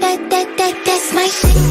that, that, that, that's my shit.